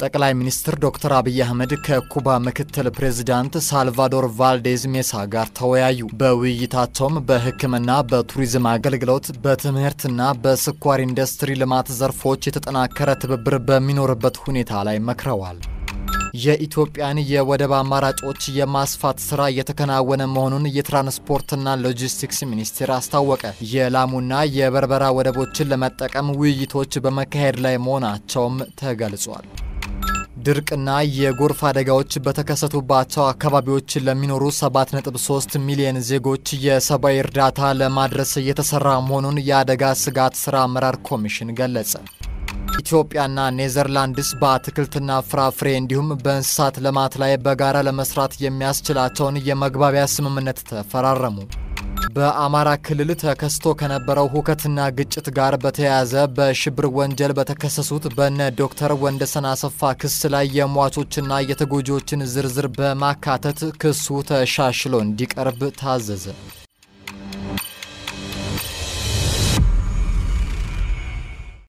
ጠቅላይ ሚኒስትር ዶክተር አብይ አህመድ ከኩባ ምክትል ፕሬዚዳንት ሳልቫዶር ቫልዴዝ ሜሳ ጋር ተወያዩ። በውይይታቸውም በሕክምና፣ በቱሪዝም አገልግሎት፣ በትምህርትና በስኳር ኢንዱስትሪ ልማት ዘርፎች የተጠናከረ ትብብር በሚኖርበት ሁኔታ ላይ መክረዋል። የኢትዮጵያን የወደብ አማራጮች የማስፋት ስራ እየተከናወነ መሆኑን የትራንስፖርትና ሎጂስቲክስ ሚኒስቴር አስታወቀ። የላሙና የበርበራ ወደቦችን ለመጠቀም ውይይቶች በመካሄድ ላይ መሆናቸውም ተገልጿል። ድርቅና የጎርፍ አደጋዎች በተከሰቱባቸው አካባቢዎች ለሚኖሩ 7.3 ሚሊዮን ዜጎች የሰብአዊ እርዳታ ለማድረስ እየተሰራ መሆኑን የአደጋ ስጋት ስራ አመራር ኮሚሽን ገለጸ። ኢትዮጵያና ኔዘርላንድስ በአትክልትና ፍራፍሬ እንዲሁም በእንስሳት ልማት ላይ በጋራ ለመስራት የሚያስችላቸውን የመግባቢያ ስምምነት ተፈራረሙ። በአማራ ክልል ተከስቶ ከነበረው ሁከትና ግጭት ጋር በተያያዘ በሽብር ወንጀል በተከሰሱት በነ ዶክተር ወንደሰን አሰፋ ክስ ላይ የሟቾችና የተጎጂዎችን ዝርዝር በማካተት ክሱ ተሻሽሎ እንዲቀርብ ታዘዘ።